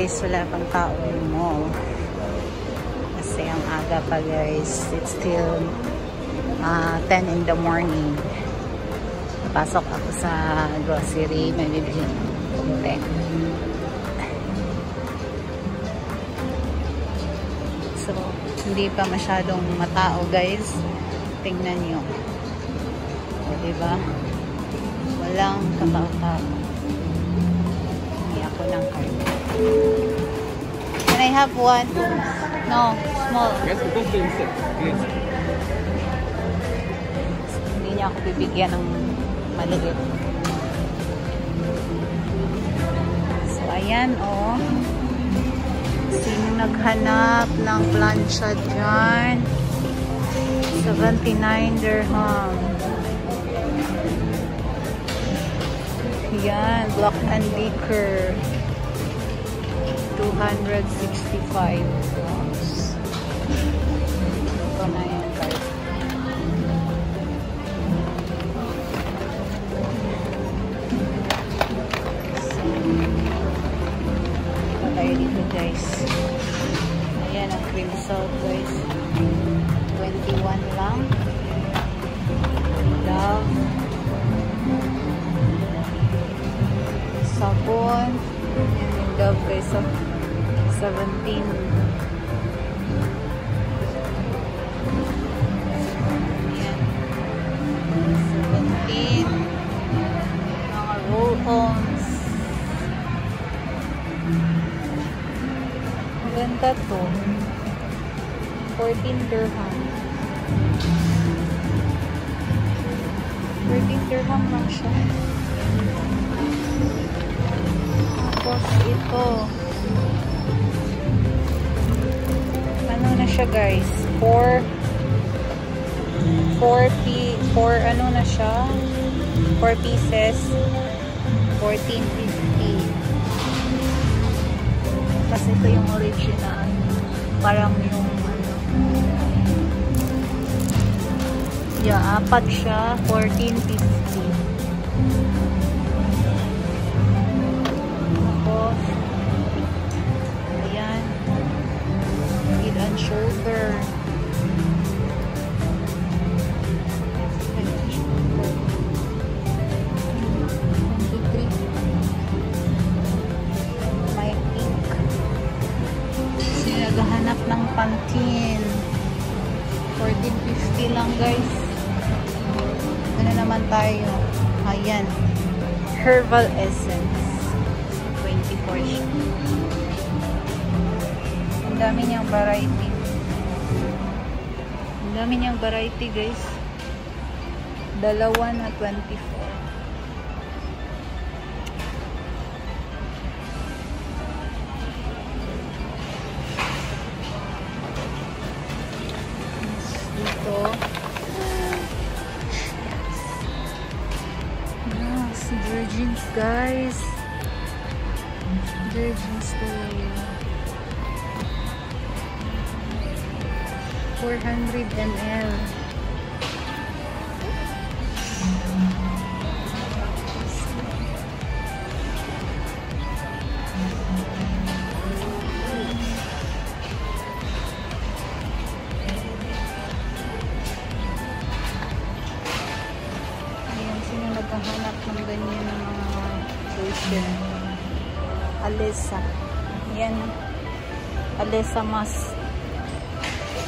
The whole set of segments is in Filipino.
Guys, wala pang tao yung mall. Kasi ang aga pa guys. It's still uh, 10 in the morning. Pasok ako sa grocery. May bibigyan ng kunti. So, hindi pa masyadong matao guys. Tingnan nyo. O, diba? Walang katao-tao. Hindi ako ng card. I have one? No, small. Yes, was the insect. Yes. Hindi niya ako bibigyan ng maliit. So, ayan, oh. Sino naghanap ng plancha dyan? 79 dirham. Yan, Black and Decker. 265 grams. Ito guys. Dito, guys. Ayan, ang cream guys. 21 lang. Love. Sabon. Ayan yung love, guys. So, 17. Ayan. 17. Mga roll-ons. Maganda to. 14 dirham. 14 dirham lang siya. Tapos ito. Ano na siya guys? 4 4 p 4 ano na siya? 4 pieces. 14.50. Kasi ito yung original. Parang yung ano. Yeah, apat siya. 14.50. Tapos, ayan. Head and shoulder. Head and shoulder. 23. May pink. Kasi naghahanap ng Pantene. 14.50 lang guys. Ano naman tayo? Ayan. Herbal Essence. 24 siya. Ang dami niyang variety. Ang dami niyang variety guys. Dalawa na 24. 400 ml. Naghahanap ng ganyan ng mga lotion? Alessa. Ayan. Alessa Mas.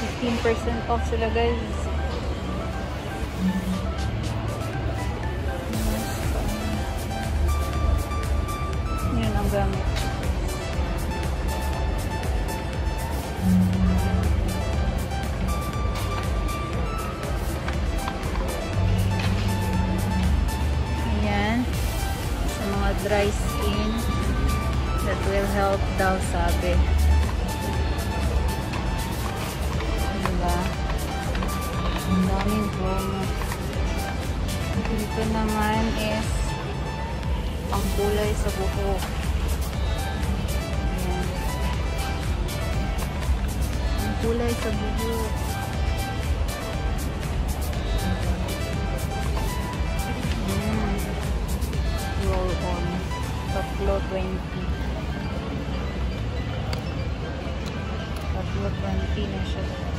15% off sila guys. Yun ang gamit. Daming promo. Dito naman is ang kulay sa buhok. Ayan. Ang kulay sa buhok. Ayan. On. Tatlo 20. 20 na siya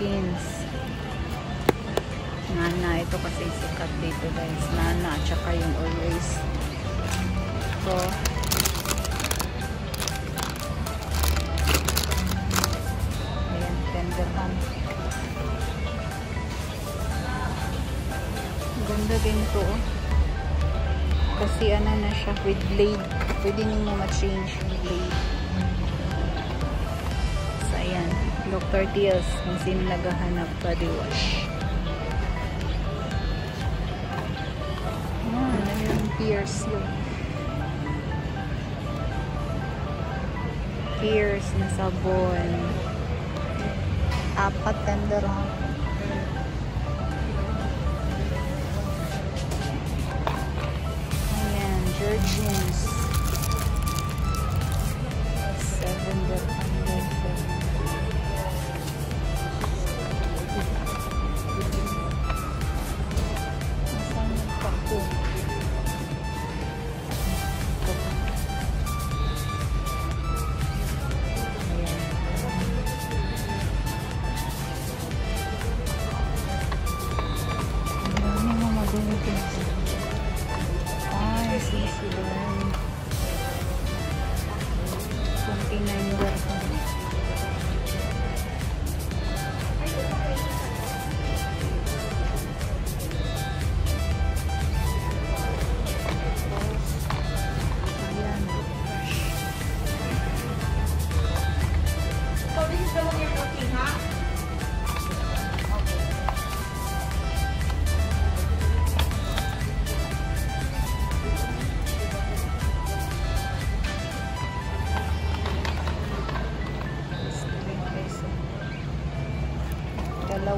napkins. Nana, ito kasi sikat dito guys. Nana, tsaka yung always. Ito. Ayan, tender ham. Ganda din to. oh. Kasi ano na siya, with blade. Pwede nyo mo ma-change yung blade. Ayan. Look, tortillas. Kung sino naghahanap body wash. Ah, ano yung Pierce yun. Pierce na sabon. Apat tender ha.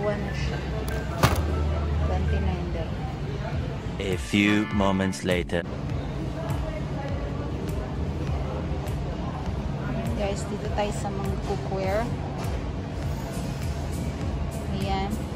Dalawa na siya. 29 dirham. A few moments later. Guys, dito tayo sa mga cookware. Ayan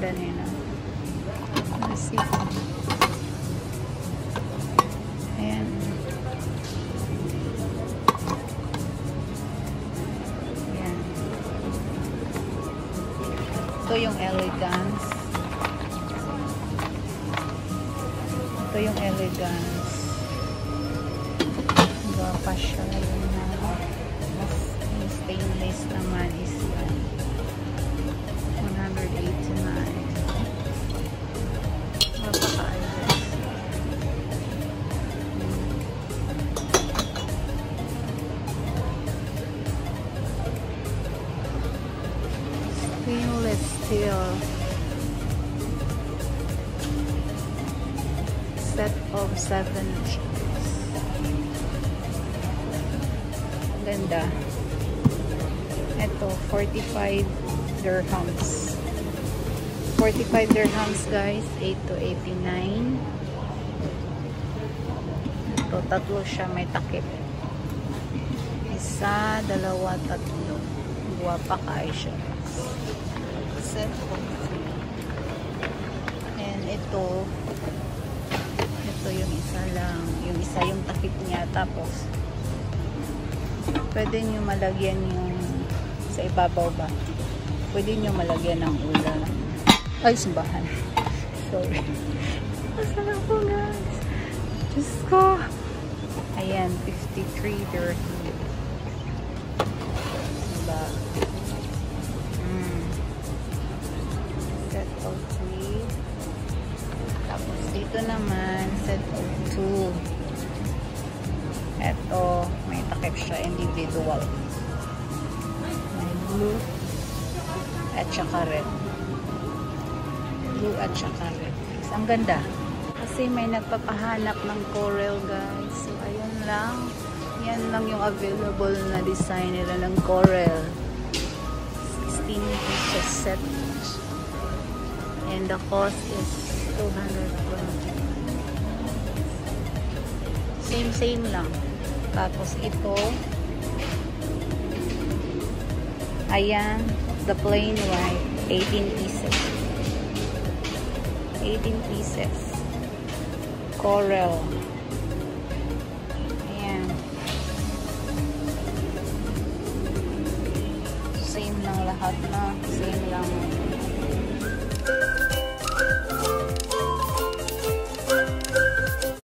Maganda nila. Kasi, ayan. Ayan. Ito yung elegance. Ito yung elegance. Set of seven chips. Ganda. Ito, 45 dirhams. 45 dirhams guys. 8 to 89. Ito, tatlo siya. May takip. Isa, dalawa, tatlo. Guwapa ka siya. Set of three. And ito, ito yung isa lang. Yung isa yung takip niya. Tapos, pwede nyo malagyan yung sa ibabaw ba? Pwede nyo malagyan ng ulam. Ay, simbahan. Sorry. Masarap po guys. Diyos ko. Ayan, 53 dirham. Diba? Mm. Set of 3. Tapos dito naman, set of 2. Eto, may takip siya individual. May blue at saka red. Blue at saka red. Ang ganda. Kasi may nagpapahanap ng coral guys. So, ayun lang. Yan lang yung available na design nila ng coral. 16 pieces set. And the cost is 220. Same, same lang. Tapos ito, ayan, the plain white, 18 pieces. 18 pieces. Coral. Ayan. Same lang lahat na. Same lang.